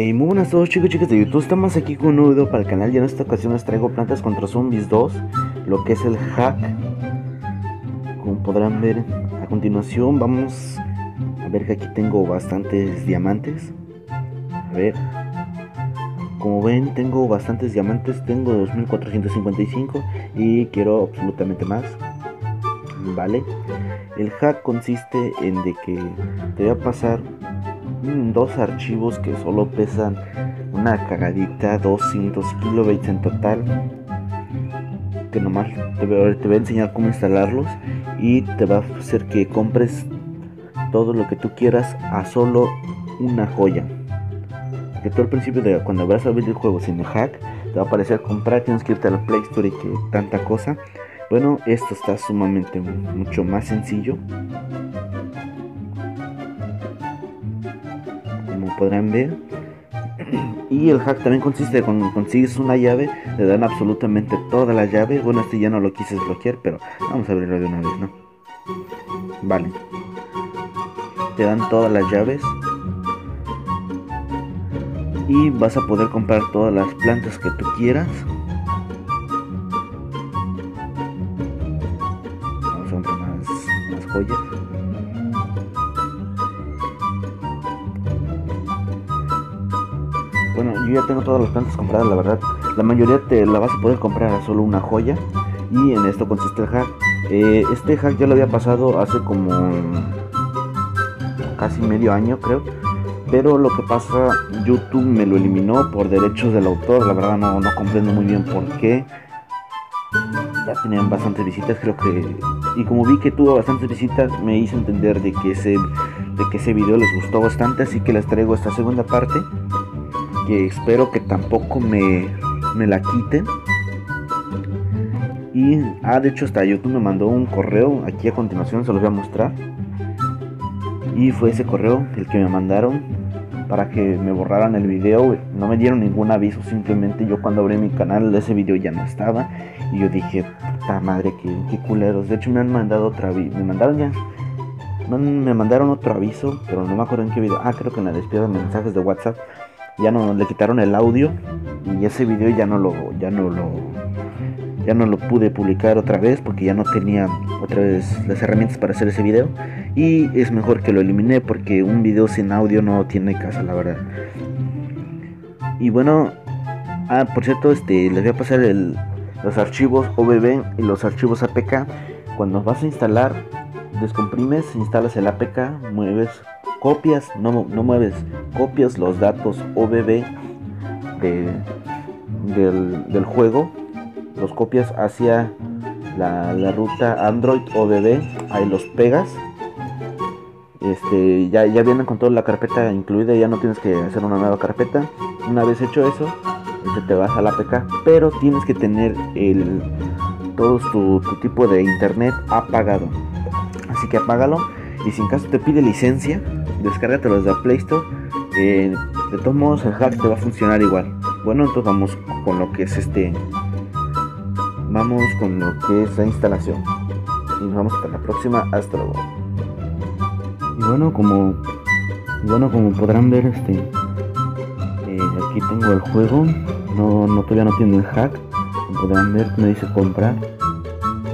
Hey, muy buenas a todos chicos y chicas de YouTube, estamos aquí con un nuevo video para el canal y en esta ocasión les traigo Plantas contra Zombies 2 Lo que es el hack. Como podrán ver a continuación vamos a ver que aquí tengo bastantes diamantes. A ver Como ven tengo bastantes diamantes, tengo 2455 y quiero absolutamente más Vale El hack consiste en de que te voy a pasar dos archivos que solo pesan una cagadita 200 kilobytes en total que nomás te voy, te voy, a enseñar cómo instalarlos y te va a hacer que compres todo lo que tú quieras a solo una joya. Que tú al principio de cuando vas a abrir el juego sin el hack te va a aparecer comprar tienes que irte a la Play Store y que tanta cosa. Bueno esto está sumamente mucho más sencillo podrán ver. Y el hack también consiste cuando consigues una llave, le dan absolutamente toda la llave. Bueno, este ya no lo quise desbloquear, pero vamos a abrirlo de una vez, ¿no? Vale. Te dan todas las llaves. Y vas a poder comprar todas las plantas que tú quieras. Bueno, yo ya tengo todas las plantas compradas, la verdad. La mayoría te la vas a poder comprar a solo una joya. Y en esto consiste el hack. Eh, este hack ya lo había pasado hace como casi medio año, creo. Pero lo que pasa, YouTube me lo eliminó por derechos del autor. La verdad no, no comprendo muy bien por qué. Ya tenían bastantes visitas, creo que... Y como vi que tuvo bastantes visitas, me hizo entender de que ese, de que ese video les gustó bastante. Así que les traigo esta segunda parte que espero que tampoco me, me la quiten. Y, ah, de hecho hasta YouTube me mandó un correo, aquí a continuación se los voy a mostrar. Y fue ese correo el que me mandaron para que me borraran el video. No me dieron ningún aviso, simplemente yo cuando abrí mi canal ese video ya no estaba. Y yo dije, puta madre, qué, qué culeros. De hecho me han mandado otra me mandaron ya. Me mandaron otro aviso, pero no me acuerdo en qué video. Ah, creo que en la despedida de mensajes de WhatsApp ya no le quitaron el audio y ese video ya no lo ya no lo ya no lo pude publicar otra vez porque ya no tenía otra vez las herramientas para hacer ese video. Y es mejor que lo eliminé porque un video sin audio no tiene casa la verdad. Y bueno ah por cierto este les voy a pasar el, los archivos OBB y los archivos APK cuando vas a instalar descomprimes instalas el APK mueves copias, no, no mueves, copias los datos OBB del, juego, los copias hacia la, ruta Android OBB, ahí los pegas. Este, ya, ya vienen con toda la carpeta incluida, ya no tienes que hacer una nueva carpeta. Una vez hecho eso, este, te vas al APK, pero tienes que tener el todo tu, tu tipo de internet apagado. Así que apágalo y si en caso te pide licencia, descárgatelo desde la Play Store. Eh, de todos modos el hack te va a funcionar igual. Bueno, entonces vamos con lo que es este. Vamos con lo que es la instalación. Y nos vemos hasta la próxima. Hasta luego. Y bueno, como bueno como podrán ver, este eh, aquí tengo el juego. No, no todavía no tiene el hack. Como podrán ver, me dice comprar.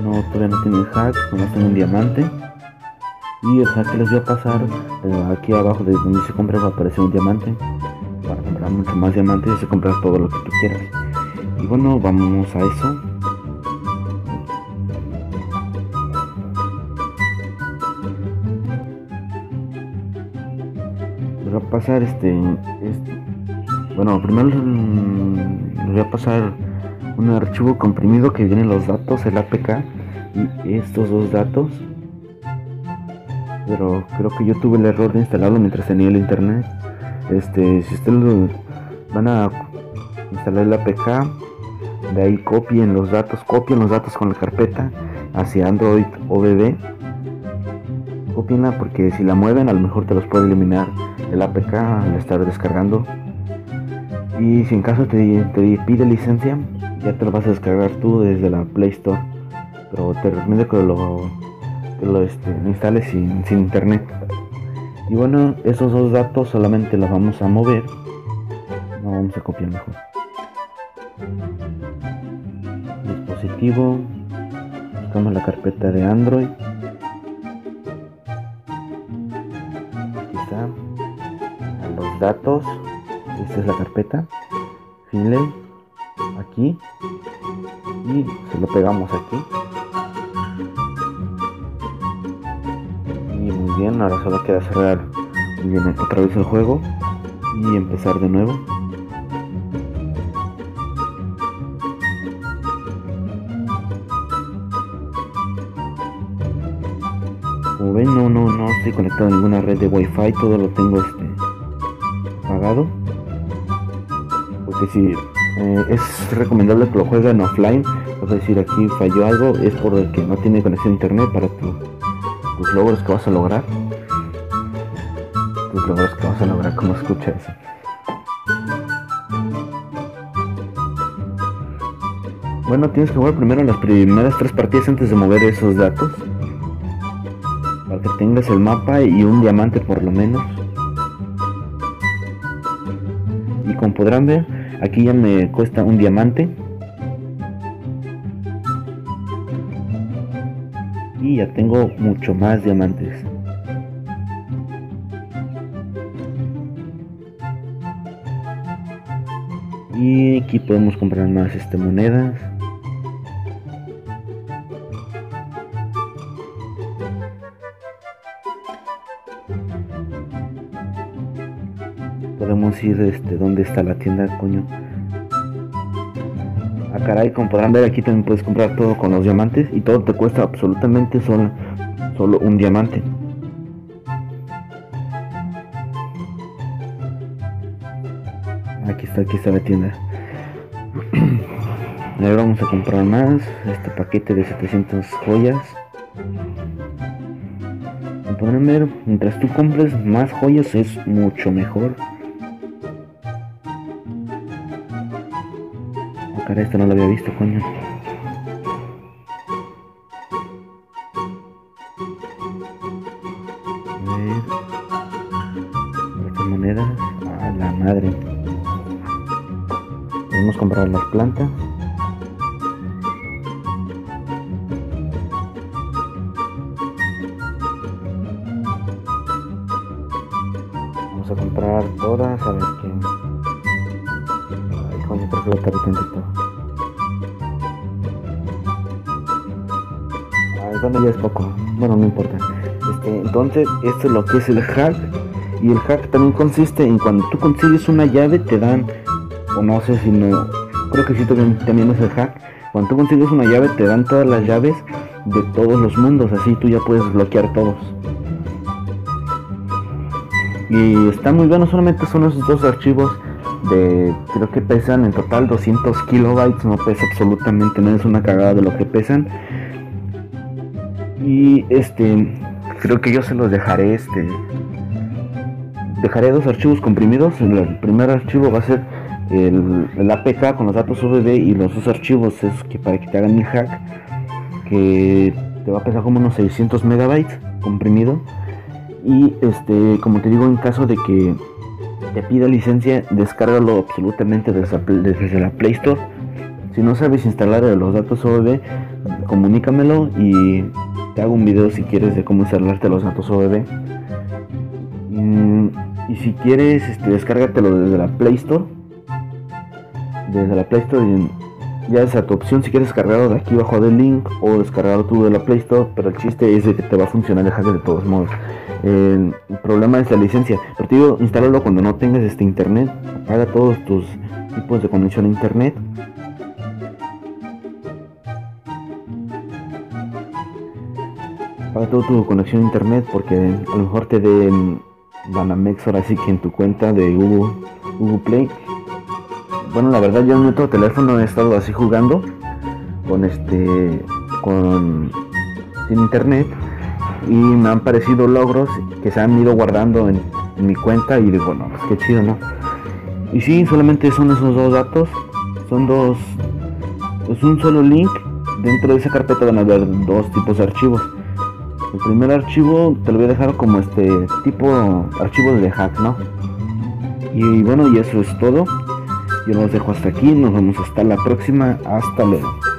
No, todavía no tiene el hack. No tengo un diamante y el hack que les voy a pasar eh, aquí abajo de donde se compra va a aparecer un diamante. Para comprar mucho más diamantes y se comprar todo lo que tú quieras. Y bueno vamos a eso. Voy a pasar este, este bueno primero les voy a pasar un archivo comprimido que viene los datos el APK y estos dos datos pero creo que yo tuve el error de instalarlo mientras tenía el internet. Este, si ustedes van a instalar la APK, de ahí copien los datos, copien los datos con la carpeta hacia Android OBB. Copienla porque si la mueven a lo mejor te los puede eliminar el APK al estar descargando. Y si en caso te, te pide licencia, ya te lo vas a descargar tú desde la Play Store. Pero te recomiendo que lo lo este, instale sin, internet y bueno esos dos datos solamente los vamos a mover vamos a copiar mejor. Dispositivo. Buscamos la carpeta de Android. Aquí está. Los datos. Esta es la carpeta. Finlay. Aquí. Y se lo pegamos aquí. Bien, ahora solo queda cerrar bien otra vez el juego y empezar de nuevo. Como ven, no, no, no estoy conectado a ninguna red de wifi, todo lo tengo este apagado. Porque si eh, es recomendable que lo jueguen offline, es decir, aquí falló algo, es por el que no tiene conexión internet para tus logros que vas a lograr tus logros que vas a lograr como escucha eso. Bueno, tienes que jugar primero las primeras tres partidas antes de mover esos datos. Para que tengas el mapa y un diamante por lo menos. Y como podrán ver, aquí ya me cuesta un diamante. Y ya tengo mucho más diamantes. Y aquí podemos comprar más este, monedas. Podemos ir este dónde está la tienda, coño. Ah, caray, como podrán ver aquí también puedes comprar todo con los diamantes y todo te cuesta absolutamente solo, solo un diamante. Aquí está, aquí está la tienda. Ahora vamos a comprar más. Este paquete de 700 joyas. Como ver, mientras tú compres más joyas es mucho mejor. Cara, esto no lo había visto, coño. A ver. Monedas. A la madre. Podemos comprar las plantas. Vamos a comprar todas, a ver qué. Está todo. Ay, bueno, ya es poco. Bueno, no importa. Este, entonces, esto es lo que es el hack. Y el hack también consiste en cuando tú consigues una llave, te dan o no sé si no, creo que sí también, es el hack. Cuando tú consigues una llave te dan todas las llaves de todos los mundos, así tú ya puedes bloquear todos. Y está muy bueno, solamente son esos dos archivos de, creo que pesan en total 200 kilobytes, no pesa absolutamente nada, es una cagada de lo que pesan. Y este, creo que yo se los dejaré, este, dejaré dos archivos comprimidos. El primer archivo va a ser el, APK con los datos OBB y los dos archivos es que para que te hagan el hack que te va a pesar como unos 600 megabytes comprimido y este como te digo en caso de que te pida licencia descárgalo absolutamente desde, desde la Play Store. Si no sabes instalar los datos OBB comunícamelo y te hago un video si quieres de cómo instalarte los datos OBB y, y si quieres este, descárgatelo desde la Play Store. Desde la Play Store y ya es tu opción si quieres descargarlo de aquí bajo del link o descargarlo tú de la Play Store, pero el chiste es de que te va a funcionar el hack de todos modos. El, problema es la licencia, pero te digo, cuando no tengas este internet, apaga todos tus tipos de conexión a internet. Apaga toda tu conexión a internet porque a lo mejor te den Banamex ahora sí que en tu cuenta de Google, Google Play bueno, la verdad yo en otro teléfono he estado así jugando con este con internet y me han parecido logros que se han ido guardando en, mi cuenta y digo, no, pues qué chido, ¿no? Y sí, solamente son esos dos datos, son dos, es un solo link, dentro de esa carpeta van a haber dos tipos de archivos. El primer archivo te lo voy a dejar como este tipo archivos de hack, ¿no? Y bueno, y eso es todo. Yo los dejo hasta aquí, nos vemos hasta la próxima, hasta luego.